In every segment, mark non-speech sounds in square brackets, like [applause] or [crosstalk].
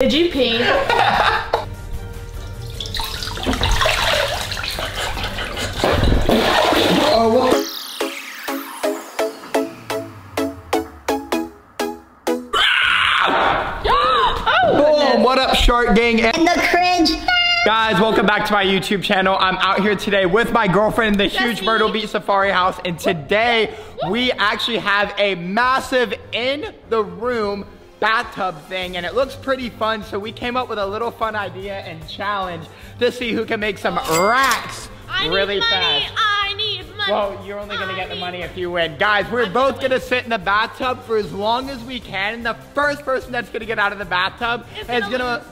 Did you pee? Oh, what? Oh, Boom! What up, Shark Gang? And the cringe. Guys, welcome back to my YouTube channel. I'm out here today with my girlfriend in the huge Jessie. Myrtle Beach Safari House, and today we actually have a massive in the room bathtub thing, and it looks pretty fun. So we came up with a little fun idea and challenge to see who can make some racks I really need money. fast. I need money. Well, you're only gonna get the money if you win. Guys, we're both gonna gonna sit in the bathtub for as long as we can. And the first person that's gonna get out of the bathtub Is is gonna gonna.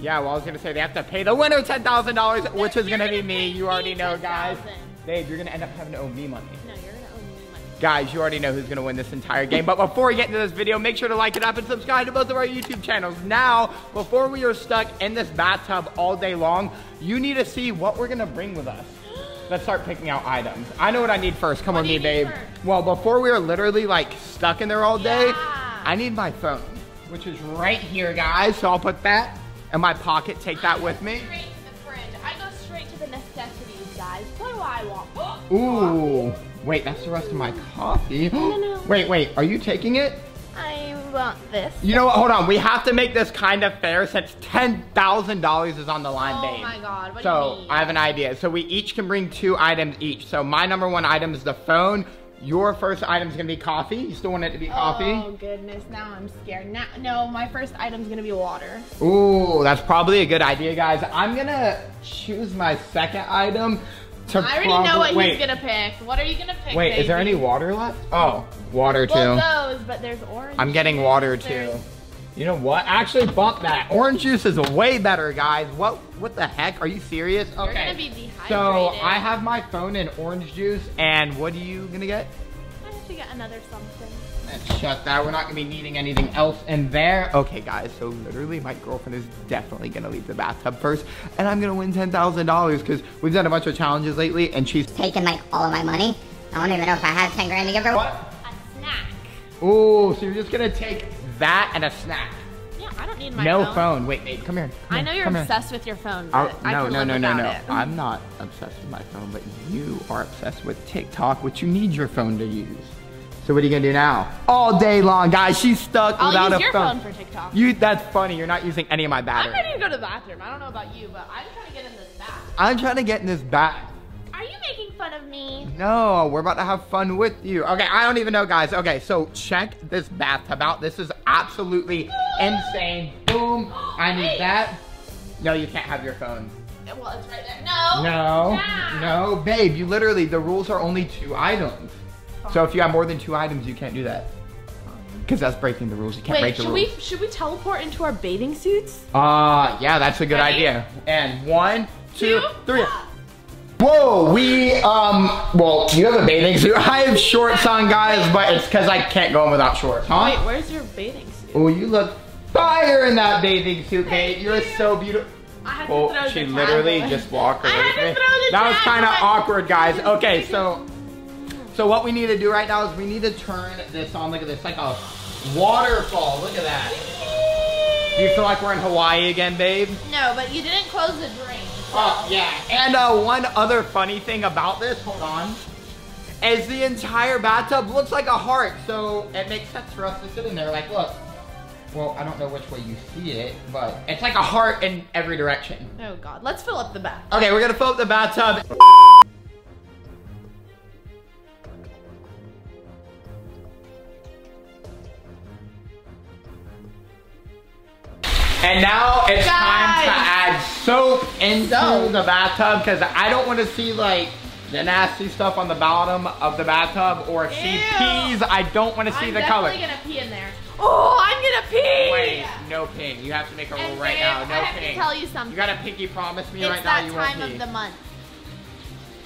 Yeah, well, I was gonna say they have to pay the winner ten thousand dollars, which is you're gonna be me. You already know, guys. $10,000. Dave, you're gonna end up having to owe me money. No, Guys, you already know who's gonna win this entire game. But before we get into this video, make sure to like it up and subscribe to both of our YouTube channels. Now, before we are stuck in this bathtub all day long, you need to see what we're gonna bring with us. Let's start picking out items. I know what I need first. Come What on, me, babe. first? Well, before we are literally like stuck in there all day, Yeah. I need my phone, which is right here, guys. So I'll put that in my pocket. Take that with me. Straight to the fridge. I go straight to the necessities, guys. What do I want? [gasps] Ooh. Wait, that's the rest of my coffee. no, no. [gasps] Wait, wait. Are you taking it? I want this. You know what? Hold on. We have to make this kind of fair since ten thousand dollars is on the line, Oh babe. Oh my God, what do so you mean? I have an idea. So we each can bring two items each. So my number one item is the phone. Your first item is gonna be coffee. You still want it to be coffee? Oh goodness, now I'm scared. Now, no, my first item is gonna be water. Ooh, that's probably a good idea, guys. I'm gonna choose my second item. I already know what wait, he's gonna pick. What are you gonna pick? Wait, is there any water left? Oh, water too. Well, those, but there's orange. I'm getting water too. there's- You know what? Actually, bump that. Orange juice is way better, guys. What? What the heck? Are you serious? You're Okay. gonna be dehydrated. So I have my phone and orange juice, and what are you gonna get? I have to get another something. Let's shut that. We're not gonna be needing anything else in there. Okay, guys. So literally, my girlfriend is definitely gonna leave the bathtub first, and I'm gonna win ten thousand dollars because we've done a bunch of challenges lately, and she's Taking like all of my money. I don't even know if I have 10 grand to give her. what? A snack. Ooh, so you're just gonna take that and a snack. Yeah, I don't need my no phone. phone. Wait, babe, come here. Come I here, know you're come here. obsessed with your phone, Oh, but I no, can no, live no, no, without no. it. I'm not obsessed with my phone, but you are obsessed with TikTok, which you need your phone to use. So what are you gonna do now? All day long, guys. She's stuck I'll without use a your phone. phone for TikTok. You, that's funny. You're not using any of my I'm battery. ready to go to the bathroom. I don't know about you, but I'm trying to get in this bath. I'm trying to get in this bath. Are you making fun of me? No, we're about to have fun with you. Okay, I don't even know, guys. Okay, so check this bathtub out. This is absolutely insane. Boom. I need that. No, you can't have your phone. Well, it's right there. No. No, no, babe. You literally, the rules are only two items. So if you have more than two items, you can't do that. Because that's breaking the rules. You can't Wait, break the should we rules. should we teleport into our bathing suits? Uh, yeah, that's a good Ready? idea. And one, two, Two? three. Whoa, we, um, well, you have a bathing suit. [laughs] I have shorts on, guys, but it's because I can't go in without shorts, huh? Wait, where's your bathing suit? Oh, you look fire in that bathing suit, babe. Thank You're you. so beautiful. I had to Oh, throw she the literally towel. just walked I had to throw the That was kind of awkward, guys. Okay, so so what we need to do right now is we need to turn this on. Look at this, like a waterfall. Look at that. Do you feel like we're in Hawaii again, babe? No, but you didn't close the drain. Oh, yeah. And uh, one other funny thing about this, hold on, is the entire bathtub looks like a heart. So it makes sense for us to sit in there. Like, look. Well, I don't know which way you see it, but it's like a heart in every direction. Oh God, let's fill up the bath. Okay, we're gonna fill up the bathtub. And now it's time to add soap into Soap. the bathtub because I don't want to see like the nasty stuff on the bottom of the bathtub or if she Ew. pees, I don't want to see I'm the color. definitely gonna pee in there. Oh, I'm gonna pee. Wait, no peeing. You have to make a rule right now. No I have peeing. to tell you something. You gotta pinky promise me it's right now you won't pee. It's that time of the month.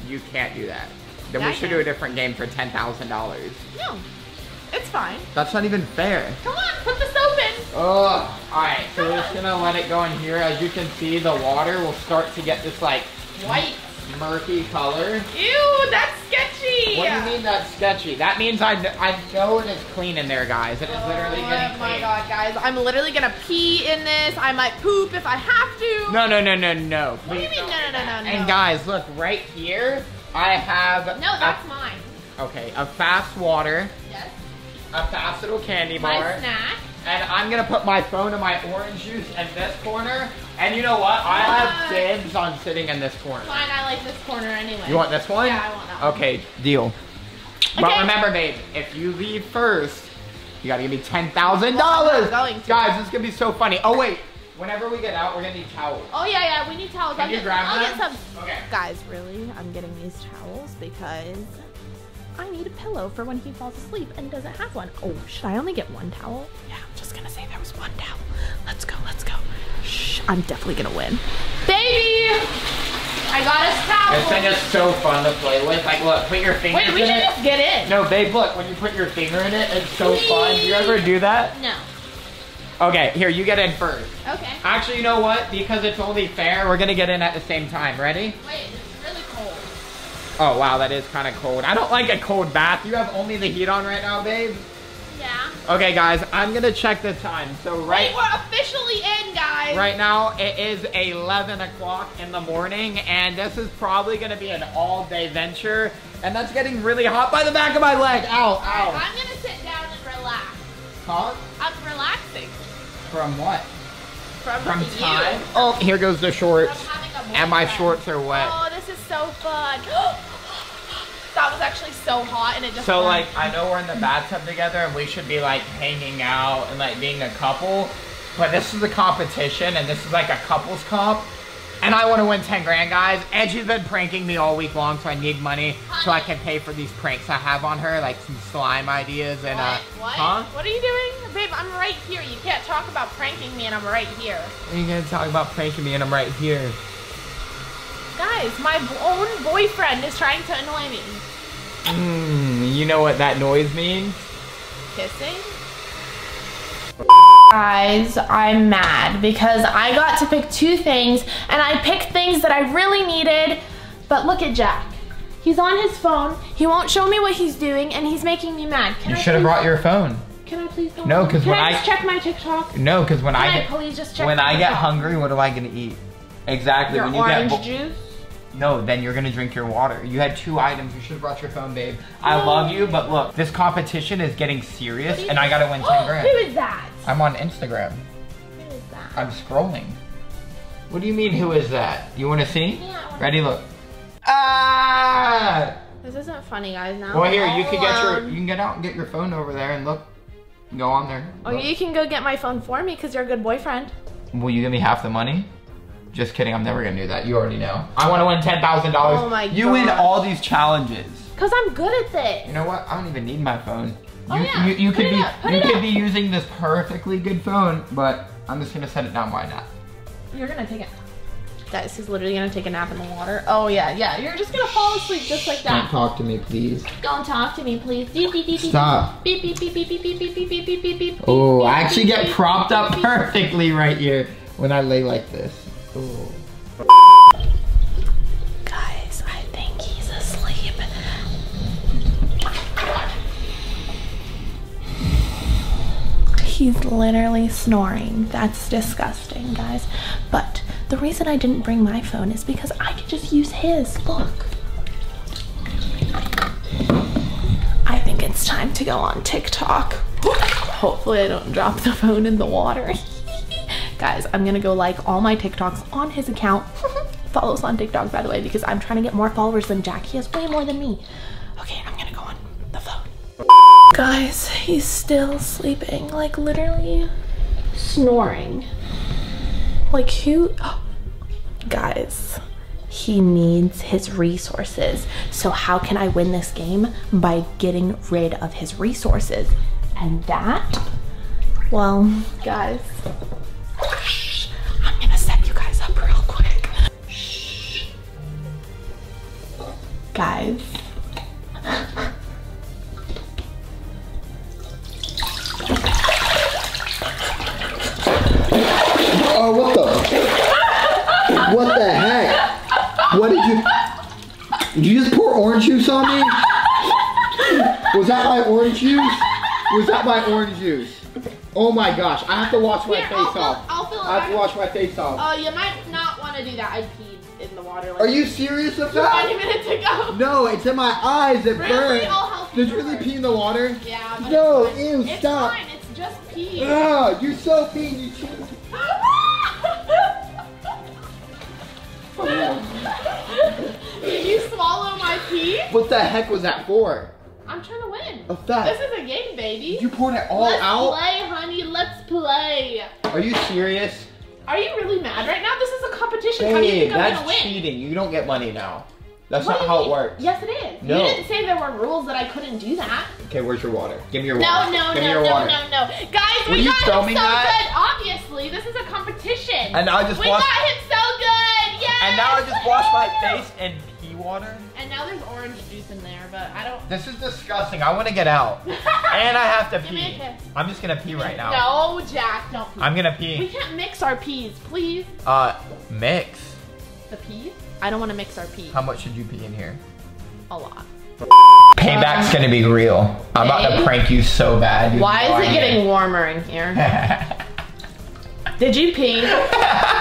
You can't do that. Then Yeah, we should do a different game for ten thousand dollars. No, it's fine. That's not even fair. Come on, put the soap in. Oh, all right. So we're just gonna let it go in here. As you can see, the water will start to get this like White. murky color. Ew, that's sketchy. What do you mean that's sketchy? That means I, I know it is clean in there, guys. It is literally oh getting Oh my god, guys. I'm literally gonna pee in this. I might poop if I have to. No, no, no, no, no. What do you mean, don't no, no, no, no, And guys, look, right here, I have No, a- that's mine. okay, a fast water, Yes. A fast little candy My bar, snack. and I'm gonna put my phone and my orange juice in this corner. And you know what? I have What? dibs on sitting in this corner. Fine, I like this corner anyway. You want this one? Yeah, I want that one. Okay, deal. But remember, babe, if you leave first, you gotta give me ten thousand dollars. Going. Guys, this is gonna be so funny. Oh wait, whenever we get out, we're gonna need towels. Oh yeah, yeah. We need towels. Can I'll you get, grab I'll them? get some. Okay. Guys, really? I'm getting these towels because I need a pillow for when he falls asleep and doesn't have one. Oh, should I only get one towel? Yeah, I'm just gonna say there was one towel. Let's go, let's go. Shh, I'm definitely gonna win. Baby! I got us towels. This thing is so fun to play with. Like, look, put your fingers Wait, we in should it. just get in. No, babe, look, when you put your finger in it, it's so fun. Do you ever do that? No. Okay, here, you get in first. Okay. Actually, you know what? Because it's only fair, we're gonna get in at the same time. Ready? Wait, it's really cold. Oh, wow, that is kind of cold. I don't like a cold bath. You have only the heat on right now, babe? Yeah. Okay, guys, I'm gonna check the time. So right, Wait, we're officially in, guys. right now it is 11 o'clock in the morning, and this is probably gonna be an all-day venture. And that's getting really hot by the back of my leg. Ow, ow. I'm gonna sit down and relax. Huh? I'm relaxing From what? from, From you. time? Oh, here goes the shorts. From having a And my shorts are wet. Oh, this is so fun. [gasps] Oh, that was actually so hot and it just So burned. like, I know we're in the bathtub together and we should be like hanging out and like being a couple, but this is a competition and this is like a couples comp. And I want to win 10 grand, guys. Edgy's been pranking me all week long, so I need money so I can pay for these pranks I have on her, like some slime ideas and uh, what? What? huh? What are you doing? Babe, I'm right here. You can't talk about pranking me and I'm right here. Are you gonna talk about pranking me and I'm right here? Guys, my own boyfriend is trying to annoy me. Mmm, you know what that noise means? Kissing? Guys, I'm mad because I got to pick two things and I picked things that I really needed. But look at Jack. He's on his phone. He won't show me what he's doing and he's making me mad. Can You I should have brought your phone. Can I please go? No, on? 'cause Can when I I- check my TikTok? No, because when Can I I, get please just check when I get TikTok? hungry, what am I gonna eat? Exactly. Your when you orange get juice? No, then you're gonna drink your water. You had two items. You should have brought your phone, babe. I love you, but look, this competition is getting serious, and I gotta win [gasps] 10 grand. Who is that? I'm on Instagram. Who is that? I'm scrolling. What do you mean, who is that? You wanna see? Yeah, wanna- Ready, look. Ah! This isn't funny, guys. Now. Well, here, you can get your, you can get out and get your phone over there and look. Go on there. Oh, you can go get my phone for me because you're a good boyfriend. Will you give me half the money? Just kidding, I'm never gonna do that. You already know. I wanna win $10,000. Oh my You win all these challenges. Because I'm good at this. You know what? I don't even need my phone. Oh, yeah. you, you could be up, you could up. be using this perfectly good phone, but I'm just gonna set it down. Why not? You're gonna take it. Guys, he's literally gonna take a nap in the water. Oh yeah, yeah. You're just gonna fall asleep just like that. Don't talk to me, please. Don't talk to me, please. Beep beep beep beep. Stop. Beep beep beep beep beep beep beep beep beep beep beep beep. Oh, beep, I actually beep, get propped beep, up beep, perfectly right here when I lay like this. He's literally snoring. That's disgusting, guys. But the reason I didn't bring my phone is because I could just use his. Look. I think it's time to go on TikTok. [laughs] Hopefully, I don't drop the phone in the water. [laughs] Guys, I'm gonna go like all my TikToks on his account. [laughs] Follow us on TikTok, by the way, because I'm trying to get more followers than Jack. He has way more than me. Guys, he's still sleeping, like literally snoring. Like who? Oh. [gasps] Guys, he needs his resources. So how can I win this game? By getting rid of his resources. And that, well, guys, I'm gonna set you guys up real quick. Guys. What the heck? What did you? Did you just pour orange juice on me? Was that my orange juice? Was that my orange juice? Oh my gosh, I have to wash my Here, face I'll fill, off. I'll fill it I have to wash my face off. Oh, you might not want to do that. I peed in the water. Like Are you serious of 20 that? minutes ago. No, it's in my eyes. It Really? I'll help Did you really pee in the water? Yeah. No, it's fine. ew, it's stop. fine. It's just pee. Ugh, you're so mean. You cheated. [laughs] [laughs] Did you swallow my pee? What the heck was that for? I'm trying to win. A fact. This is a game, baby. You poured it all Let's out? play, honey. Let's play. Are you serious? Are you really mad right now? This is a competition. How do you Babe, think I'm that's gonna win? cheating. You don't get money now. That's What not how mean? it works. Yes, it is. No. You didn't say there were rules that I couldn't do that. Okay, where's your water? Give me your No, water. no, Give no, no, water. no, no. Guys, Were we got him so that? good. Obviously, this is a competition. And I just we got him so good. Yes. And now I just wash my face in pea water. And now there's orange juice in there, but I don't. This is disgusting. I want to get out. and I have to Give me a pee. I'm just gonna pee right now. No, Jack, don't pee. I'm gonna pee. we can't mix our peas, please. Uh, mix. The peas? I don't want to mix our peas. How much should you pee in here? A lot. Payback's gonna be real. I'm about to prank you so bad. Why is it getting warmer in here? [laughs] Did you pee? [laughs]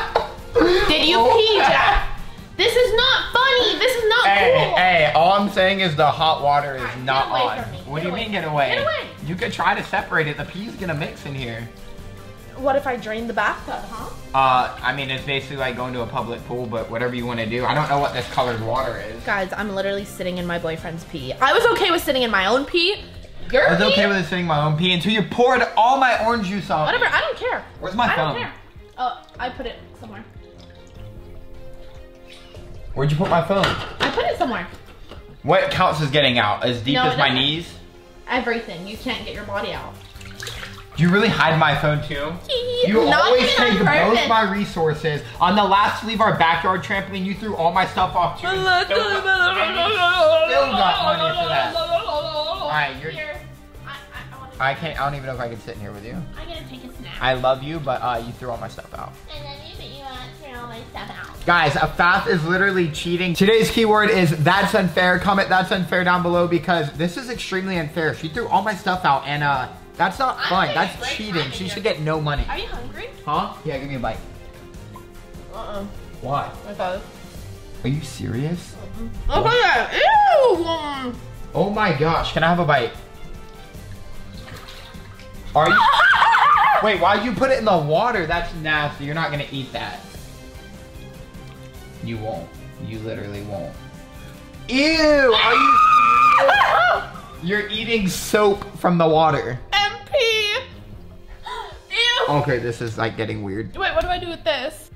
Did you pee, Jack? This is not funny. This is not Hey, cool. hey, all I'm saying is the hot water is Alright, get not away on. from me. What Get do you away. mean get away? Get away. You could try to separate it. The pee's gonna mix in here. What if I drain the bathtub, huh? Uh, I mean, it's basically like going to a public pool, but whatever you want to do. I don't know what this colored water is. Guys, I'm literally sitting in my boyfriend's pee. I was okay with sitting in my own pee. Your I was pee? okay with it sitting my own pee until you poured all my orange juice on Whatever, me. I don't care. Where's my I phone? don't care. Oh, I put it somewhere. Where'd you put my phone? I put it somewhere. What counts as getting out? As deep No, as my doesn't. knees? Everything. You can't get your body out. Do you really hide my phone too? You Not always take both my resources. On the last Leave Our Backyard trampoline, you threw all my stuff off too. and still got- still got money for that. Alright, you're- Here. I, I, I, can't. I don't even know if I can sit in here with you. I'm gonna take a snap. I love you, but uh, you threw all my stuff out. Guys, Affaf is literally cheating. Today's keyword is that's unfair. Comment that's unfair down below because this is extremely unfair. She threw all my stuff out and uh, that's not I'm fun. That's cheating. She should get no money. Are you hungry? Huh? Yeah, give me a bite. Uh-uh. Why? Okay. Are you serious? Okay. Ew. Oh my gosh, can I have a bite? Are you? [laughs] Wait, why'd you put it in the water? That's nasty. You're not gonna eat that. You won't. You literally won't. Ew! Are you? [laughs] You're eating soap from the water. MP. [gasps] Ew. Okay, this is like getting weird. Wait, what do I do with this?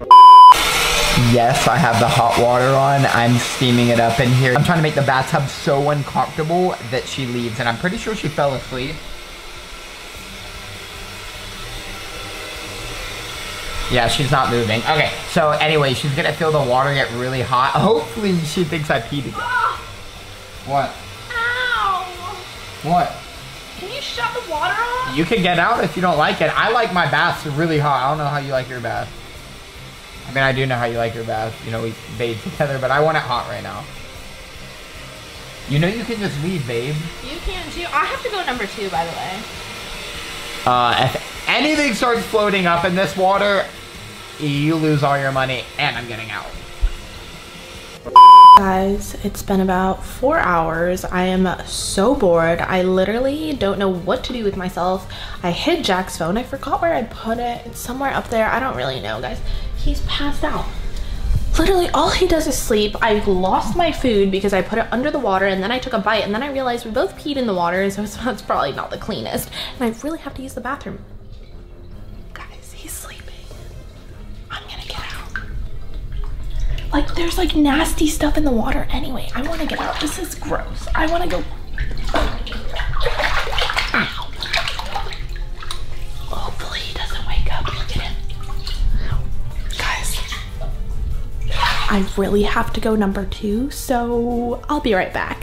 Yes, I have the hot water on. I'm steaming it up in here. I'm trying to make the bathtub so uncomfortable that she leaves, and I'm pretty sure she fell asleep. Yeah, she's not moving. Okay, so anyway, she's gonna feel the water get really hot. [laughs] Hopefully she thinks I peed again. What? Ow. What? Can you shut the water off? You can get out if you don't like it. I like my baths really hot. I don't know how you like your bath. I mean, I do know how you like your bath. You know, we bathe together, but I want it hot right now. You know you can just leave, babe. You can't. I have to go number two, by the way. Uh, anything starts floating up in this water, you lose all your money, and I'm getting out. Guys, it's been about four hours. I am so bored. I literally don't know what to do with myself. I hid Jack's phone. I forgot where I put it. It's somewhere up there. I don't really know, guys. He's passed out. Literally, all he does is sleep. I lost my food because I put it under the water and then I took a bite and then I realized we both peed in the water, so it's, it's [laughs] probably not the cleanest. And I really have to use the bathroom. Like, there's like nasty stuff in the water anyway. I wanna get out. This is gross. I wanna go. Hopefully he doesn't wake up. Look at him. Guys, I really have to go number two, so I'll be right back.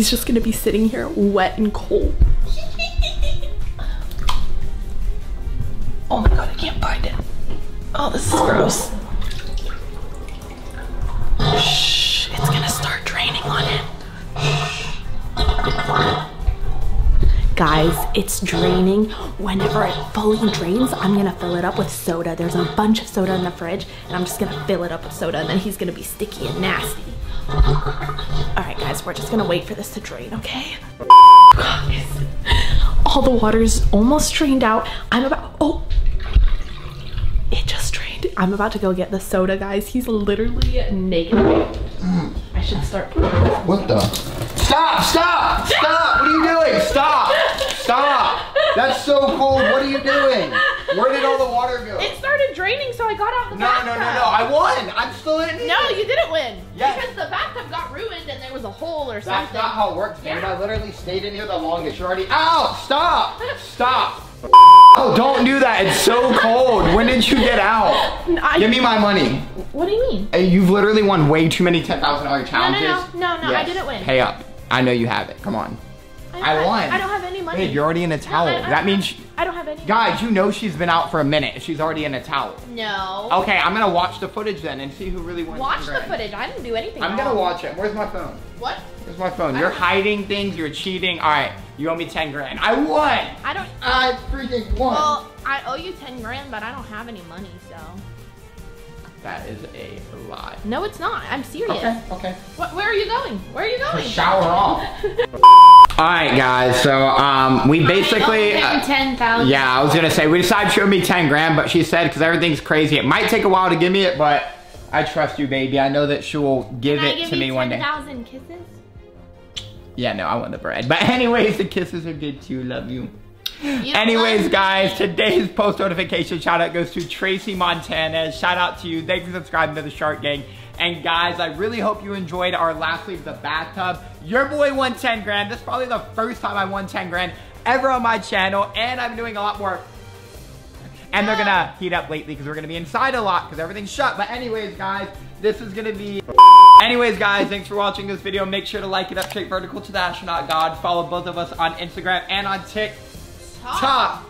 He's He's just gonna be sitting here wet and cold. oh my god, I can't find it. Oh, this is gross. Shh, it's gonna start draining on him. Guys, it's draining. Whenever it fully drains, I'm gonna fill it up with soda. There's a bunch of soda in the fridge, and I'm just gonna fill it up with soda, and then he's gonna be sticky and nasty. All right, guys, we're just gonna wait for this to drain, okay? Guys, all the water's almost drained out. I'm about, oh, it just drained. I'm about to go get the soda, guys. He's literally naked. I should start. What the? Stop! Stop! Stop! What are you doing? Stop! Stop! That's so cold. What are you doing? Where did all the water go? It started draining, so I got out the No, no, no, no. I won. I'm still in. Here. No, you didn't win. Yes. Because the bathtub got ruined and there was a hole or something. That's not how it works, man. Yeah. I literally stayed in here the longest. You're already. Ow! Stop! Stop! [laughs] Oh, don't do that. It's so cold. When did you get out? I- Give me my money. What do you mean? You've literally won way too many $10,000 challenges. no, no, no. No, no! I didn't win. Pay up. I know you have it. Come on. I have- won. I don't have any money. Babe, you're already in a towel. I- I that means, I don't have guys, you know she's been out for a minute. She's already in a towel. No. Okay, I'm gonna watch the footage then and see who really won. Watch 10 the footage. I didn't do anything. I'm gonna watch it. Where's my phone? What? Where's my phone? You're hiding things. You're cheating. All right, you owe me 10 grand. I won. I don't. I freaking won. Well, I owe you ten grand, but I don't have any money, so. That is a lie. No, it's not. I'm serious. Okay, okay. What, where are you going? Where are you going? Shower off. [laughs] All right, guys. So um, we basically. uh, ten thousand. yeah, I was gonna say we decided she owed me 10 grand, but she said because everything's crazy, it might take a while to give me it, but I trust you, baby. I know that she will give Can it give to you me one day. thousand kisses? Yeah, no, I want the bread. But [laughs] anyways, the kisses are good too. Love you. Anyways, guys, today's post notification shout out goes to Tracy Montana. Shout out to you. Thanks for subscribing to the Shark Gang. And guys, I really hope you enjoyed our last week of the bathtub. Your boy won 10 grand. This is probably the first time I won 10 grand ever on my channel. And I'm doing a lot more. And they're gonna heat up lately because we're gonna be inside a lot because everything's shut. But anyways, guys, this is gonna be Anyways, guys, thanks for watching this video. Make sure to like it up, straight vertical to the astronaut god. Follow both of us on Instagram and on TikTok. Oh god.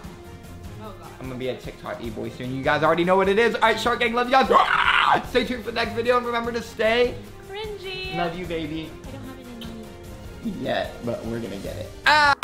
I'm gonna be a TikTok e-boy soon. You guys already know what it is. All right, Shark Gang, love you guys. Stay tuned for the next video and remember to stay. Cringy. Love you, baby. I don't have any money. Yet, but we're gonna get it. Ah!